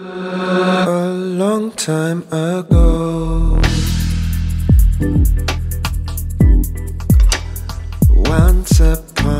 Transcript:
A long time ago. Once upon.